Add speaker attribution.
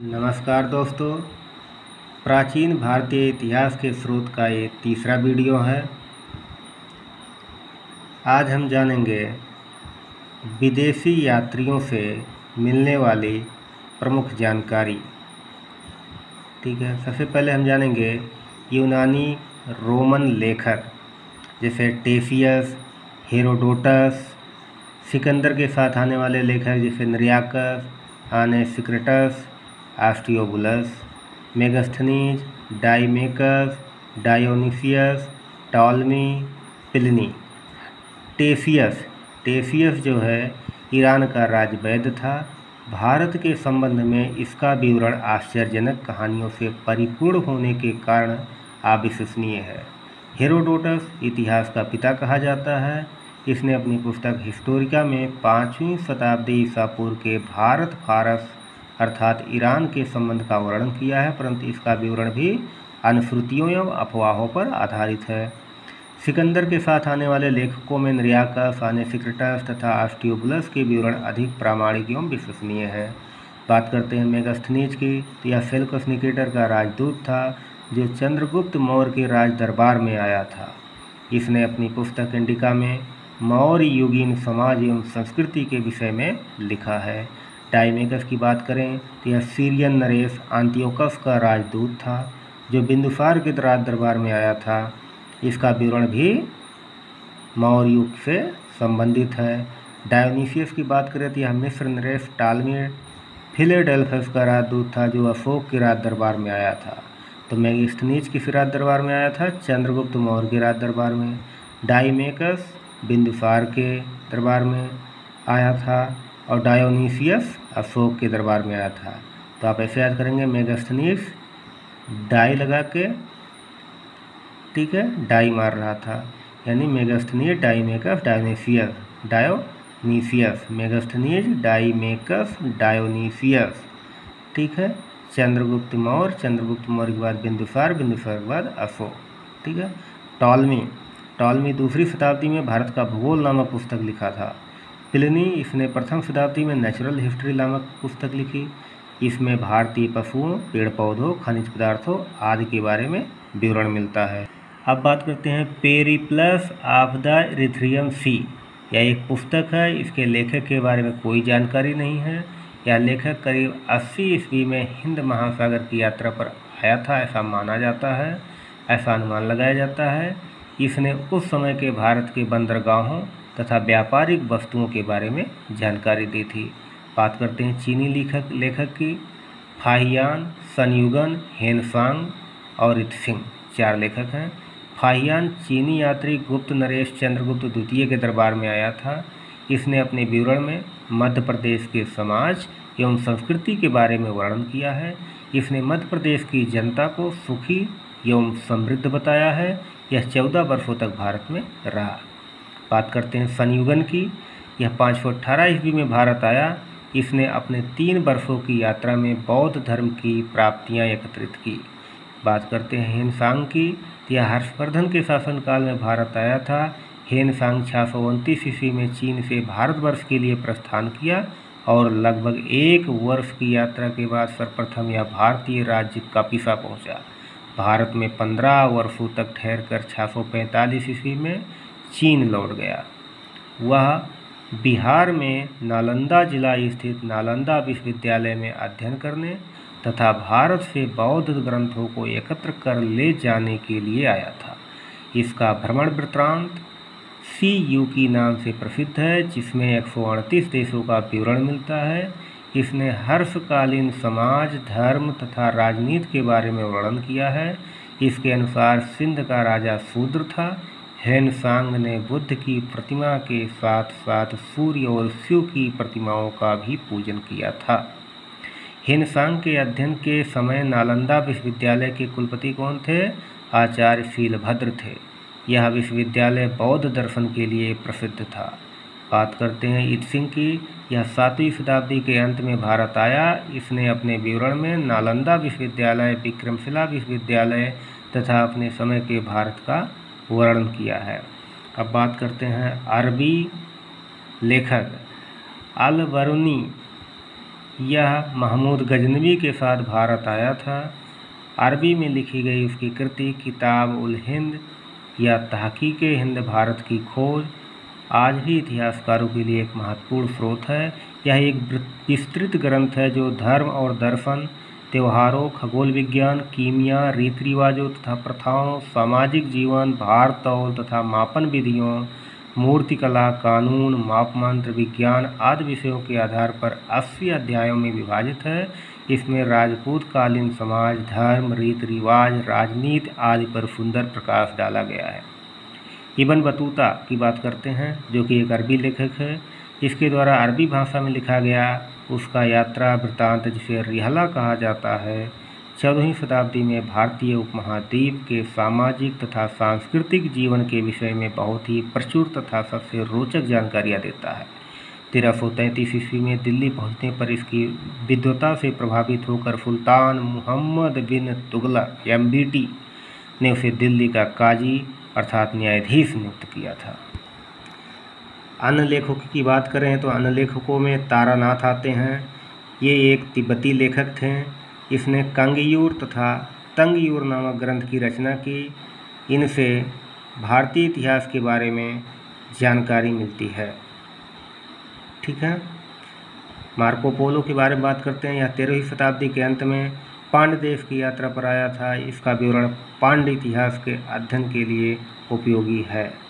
Speaker 1: नमस्कार दोस्तों। प्राचीन भारतीय इतिहास के स्रोत का ये तीसरा वीडियो है। आज हम जानेंगे विदेशी यात्रियों से मिलने वाली प्रमुख जानकारी। ठीक है, सबसे पहले हम जानेंगे यूनानी रोमन लेखक, जैसे टेफियस हेरोडोटस, सिकंदर के साथ आने वाले लेखक, जैसे Nearchus, Onesicritus Aristobulus Megasthenes Deimachus Dionysius Ptolemy Pliny Ctesias Ctesias जो है, ईरान का राजवैद्य था। भारत के संबंध में इसका विवरण आश्चर्यजनक कहानियों से परिपूर्ण होने के कारण अविश्वसनीय है। हेरोडोटस इतिहास का पिता कहा जाता है। इसने अपनी पुस्तक हिस्टोरिका में पाँचवीं शताब्दी ईसा पूर्व के भारत फारस अर्थात ईरान के संबंध का वर्णन किया है, परंतु इसका विवरण भी अनुश्रुतियों एवं अफवाहों पर आधारित है। सिकंदर के साथ आने वाले लेखकों में नरियाकस आने सिक्रेटस तथा आस्टियोबुलस के विवरण अधिक प्रामाणिक एवं विश्वसनीय है। बात करते हैं मेगास्थनीज की तो यह सेल्कस निकेटर का राजदूत था, जो चंद्रगुप्त मौर्य के राज दरबार में आया था। इसने अपनी पुस्तक इंडिका में मौर्य युगीन समाज एवं संस्कृति के विषय में लिखा है। टाइमेकस की बात करें तो यह सीरियन नरेश आंतियोकस का राजदूत था, जो बिंदुसार के राज दरबार में आया था। इसका विवरण भी मौर्य युग से संबंधित है। डायोनीसियस की बात करें तो यह मिस्र नरेश टालमी फिलेडेल्फस का राजदूत था, जो अशोक के राज दरबार में आया था। तो मैगिस्थनीज किस राज दरबार में आया था, चंद्रगुप्त मौर्य के राज दरबार में। डाइमेकस बिंदुसार के दरबार में आया था। और डायोनीसियस अशोक के दरबार में आया था। तो आप ऐसे याद करेंगे मेगास्थनीस डाई लगा के, ठीक है, डाई मार रहा था। यानी Megasthenes Deimachus Dionysius Dionysius Megasthenes Deimachus Dionysius ठीक है। चंद्रगुप्त मौर्य चंद्रगुप्त मौर्य के बाद बिंदुसार बिंदुसार के बाद अशोक, ठीक है। टॉलमी टॉलमी दूसरी शताब्दी में भारत का भूगोल नामक पुस्तक लिखा था। प्लिनी इसने प्रथम शताब्दी में नेचुरल हिस्ट्री नामक पुस्तक लिखी। इसमें भारतीय पशुओं पेड़ पौधों खनिज पदार्थों आदि के बारे में विवरण मिलता है। अब बात करते हैं Periplus of the Erythraean Sea. यह एक पुस्तक है, इसके लेखक के बारे में कोई जानकारी नहीं है। यह लेखक करीब 80 ईस्वी में हिंद महासागर की यात्रा पर आया था, ऐसा माना जाता है, ऐसा अनुमान लगाया जाता है। इसने उस समय के भारत के बंदरगाहों तथा व्यापारिक वस्तुओं के बारे में जानकारी दी थी। बात करते हैं चीनी लेखक लेखक की। फाहियान, सनयुगन, हेनसांग और इतसिंग चार लेखक हैं। फाहियान चीनी यात्री गुप्त नरेश चंद्रगुप्त द्वितीय के दरबार में आया था। इसने अपने विवरण में मध्य प्रदेश के समाज एवं संस्कृति के बारे में वर्णन किया है। इसने मध्य प्रदेश की जनता को सुखी एवं समृद्ध बताया है। यह चौदह वर्षों तक भारत में रहा। बात करते हैं संयुगन की। यह पाँच सौ अट्ठारह ईस्वी में भारत आया। इसने अपने तीन वर्षों की यात्रा में बौद्ध धर्म की प्राप्तियाँ एकत्रित की। बात करते हैं हेनसांग की। यह हर्षवर्धन के शासनकाल में भारत आया था। हेनसांग छः सौ उनतीस ईस्वी में चीन से भारतवर्ष के लिए प्रस्थान किया और लगभग एक वर्ष की यात्रा के बाद सर्वप्रथम यह भारतीय राज्य कपिसा पहुँचा। भारत में पंद्रह वर्षों तक ठहर कर छः सौ पैंतालीस ईस्वी में चीन लौट गया। वह बिहार में नालंदा जिला स्थित नालंदा विश्वविद्यालय में अध्ययन करने तथा भारत से बौद्ध ग्रंथों को एकत्र कर ले जाने के लिए आया था। इसका भ्रमण वृत्तांत सी यू की नाम से प्रसिद्ध है, जिसमें एक सौ अड़तीस देशों का विवरण मिलता है। इसने हर्षकालीन समाज, धर्म तथा राजनीति के बारे में वर्णन किया है। इसके अनुसार सिंध का राजा शूद्र था। हेनसांग ने बुद्ध की प्रतिमा के साथ साथ सूर्य और शिव की प्रतिमाओं का भी पूजन किया था। हेनसांग के अध्ययन के समय नालंदा विश्वविद्यालय के कुलपति कौन थे? आचार्य शीलभद्र थे। यह विश्वविद्यालय बौद्ध दर्शन के लिए प्रसिद्ध था। बात करते हैं इत सिंह की। यह सातवीं शताब्दी के अंत में भारत आया। इसने अपने विवरण में नालंदा विश्वविद्यालय, विक्रमशिला विश्वविद्यालय तथा अपने समय के भारत का वर्णन किया है। अब बात करते हैं अरबी लेखक अल बरुनी यह महमूद गजनवी के साथ भारत आया था। अरबी में लिखी गई उसकी कृति किताब उल हिंद या तहकीक हिंद भारत की खोज आज भी इतिहासकारों के लिए एक महत्वपूर्ण स्रोत है। यह एक विस्तृत ग्रंथ है जो धर्म और दर्शन त्योहारों, खगोल विज्ञान, कीमिया रीति रिवाजों तथा प्रथाओं, सामाजिक जीवन, भार तौल तथा मापन विधियों मूर्तिकला कानून, मापमंत्र विज्ञान आदि विषयों के आधार पर अस्सी अध्यायों में विभाजित है। इसमें राजपूत कालीन समाज, धर्म रीति रिवाज राजनीति आदि पर सुंदर प्रकाश डाला गया है। इबन बतूता की बात करते हैं, जो कि एक अरबी लेखक है। इसके द्वारा अरबी भाषा में लिखा गया उसका यात्रा वृत्तांत जिसे रिहला कहा जाता है, चौदहवीं शताब्दी में भारतीय उपमहाद्वीप के सामाजिक तथा सांस्कृतिक जीवन के विषय में बहुत ही प्रचुर तथा सबसे रोचक जानकारियाँ देता है। तेरह सौ तैंतीस ईस्वी में दिल्ली पहुँचने पर इसकी विद्वता से प्रभावित होकर सुल्तान मुहम्मद बिन तुगलक एम ने उसे दिल्ली का काजी अर्थात न्यायाधीश नियुक्त किया था। अन्य लेखकों की बात करें तो अन्य लेखकों में तारानाथ आते हैं। ये एक तिब्बती लेखक थे। इसने कंगयूर तथा तंगयूर नामक ग्रंथ की रचना की। इनसे भारतीय इतिहास के बारे में जानकारी मिलती है। ठीक है? मार्को पोलो के बारे में बात करते हैं। यह तेरहवीं शताब्दी के अंत में पांड्य देश की यात्रा पर आया था। इसका विवरण पांड इतिहास के अध्ययन के लिए उपयोगी है।